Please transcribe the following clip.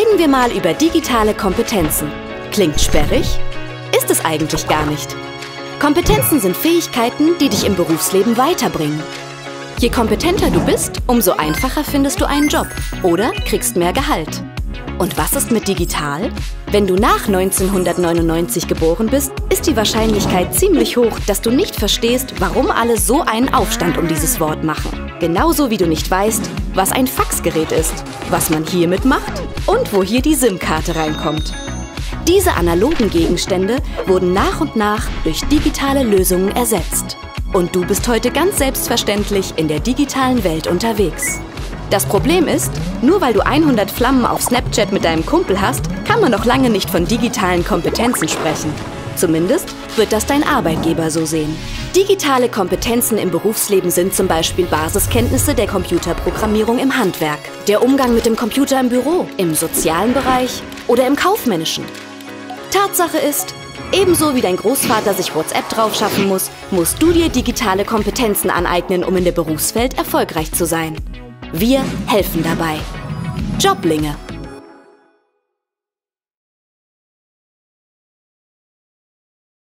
Reden wir mal über digitale Kompetenzen. Klingt sperrig? Ist es eigentlich gar nicht. Kompetenzen sind Fähigkeiten, die dich im Berufsleben weiterbringen. Je kompetenter du bist, umso einfacher findest du einen Job oder kriegst mehr Gehalt. Und was ist mit digital? Wenn du nach 1999 geboren bist, ist die Wahrscheinlichkeit ziemlich hoch, dass du nicht verstehst, warum alle so einen Aufstand um dieses Wort machen. Genauso wie du nicht weißt, was ein Faxgerät ist, was man hiermit macht und wo hier die SIM-Karte reinkommt. Diese analogen Gegenstände wurden nach und nach durch digitale Lösungen ersetzt. Und du bist heute ganz selbstverständlich in der digitalen Welt unterwegs. Das Problem ist, nur weil du 100 Flammen auf Snapchat mit deinem Kumpel hast, kann man noch lange nicht von digitalen Kompetenzen sprechen. Zumindest wird das dein Arbeitgeber so sehen. Digitale Kompetenzen im Berufsleben sind zum Beispiel Basiskenntnisse der Computerprogrammierung im Handwerk, der Umgang mit dem Computer im Büro, im sozialen Bereich oder im kaufmännischen. Tatsache ist, ebenso wie dein Großvater sich WhatsApp drauf schaffen muss, musst du dir digitale Kompetenzen aneignen, um in der Berufswelt erfolgreich zu sein. Wir helfen dabei. Joblinge